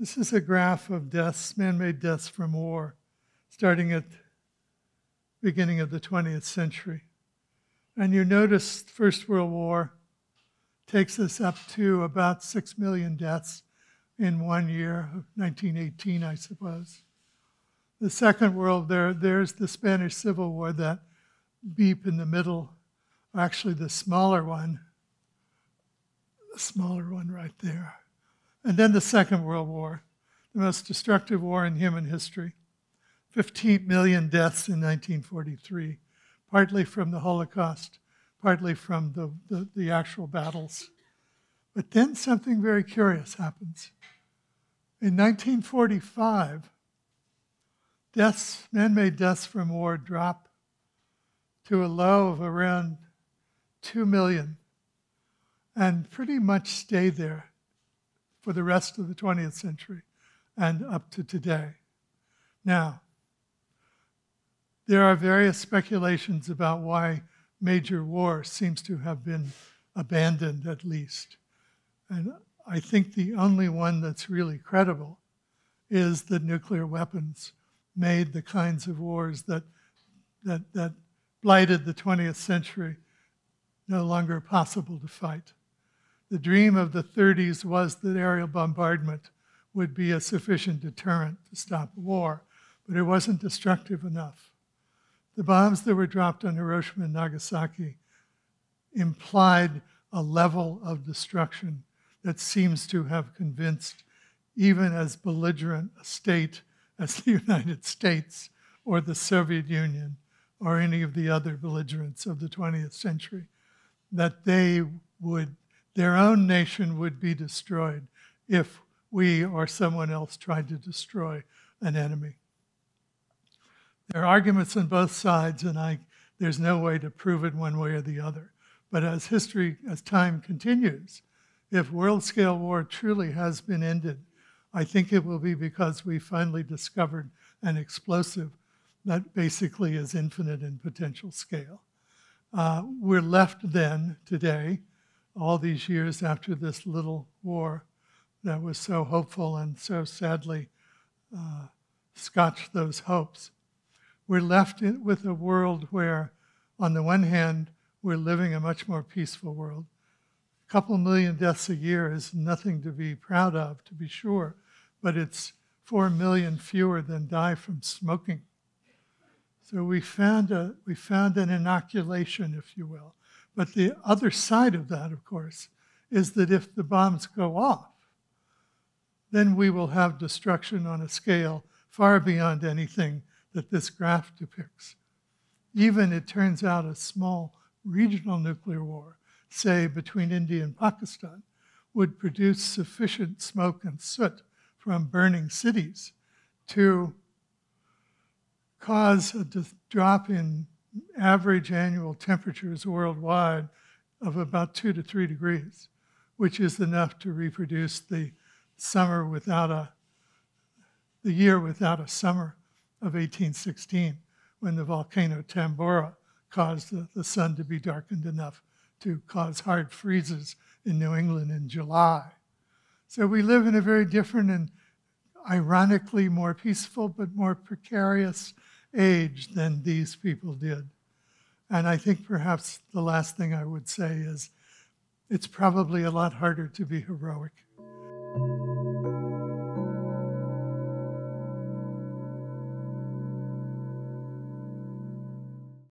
This is a graph of deaths, man-made deaths from war, starting at beginning of the 20th century. And you notice First World War takes us up to about 6 million deaths in one year, 1918, I suppose. The Second World, there, there's the Spanish Civil War, that beep in the middle, actually the smaller one, the smaller one right there. And then the Second World War, the most destructive war in human history. 15 million deaths in 1943, partly from the Holocaust, partly from the, the, the actual battles. But then something very curious happens. In 1945, deaths, man-made deaths from war drop to a low of around 2 million and pretty much stay there for the rest of the 20th century and up to today. Now, there are various speculations about why major war seems to have been abandoned, at least. And I think the only one that's really credible is that nuclear weapons made the kinds of wars that, that, that blighted the 20th century no longer possible to fight. The dream of the 30s was that aerial bombardment would be a sufficient deterrent to stop war, but it wasn't destructive enough. The bombs that were dropped on Hiroshima and Nagasaki implied a level of destruction that seems to have convinced even as belligerent a state as the United States or the Soviet Union or any of the other belligerents of the 20th century that they would their own nation would be destroyed if we or someone else tried to destroy an enemy. There are arguments on both sides, and I, there's no way to prove it one way or the other. But as history, as time continues, if world scale war truly has been ended, I think it will be because we finally discovered an explosive that basically is infinite in potential scale. Uh, we're left then, today, all these years after this little war that was so hopeful and so sadly uh, scotched those hopes. We're left in, with a world where, on the one hand, we're living a much more peaceful world. A couple million deaths a year is nothing to be proud of, to be sure, but it's four million fewer than die from smoking. So we found, a, we found an inoculation, if you will. But the other side of that, of course, is that if the bombs go off, then we will have destruction on a scale far beyond anything that this graph depicts. Even it turns out a small regional nuclear war, say between India and Pakistan, would produce sufficient smoke and soot from burning cities to cause a drop in average annual temperatures worldwide of about two to three degrees, which is enough to reproduce the summer without a, the year without a summer of 1816, when the volcano Tambora caused the, the sun to be darkened enough to cause hard freezes in New England in July. So we live in a very different and ironically more peaceful but more precarious age than these people did. And I think perhaps the last thing I would say is it's probably a lot harder to be heroic.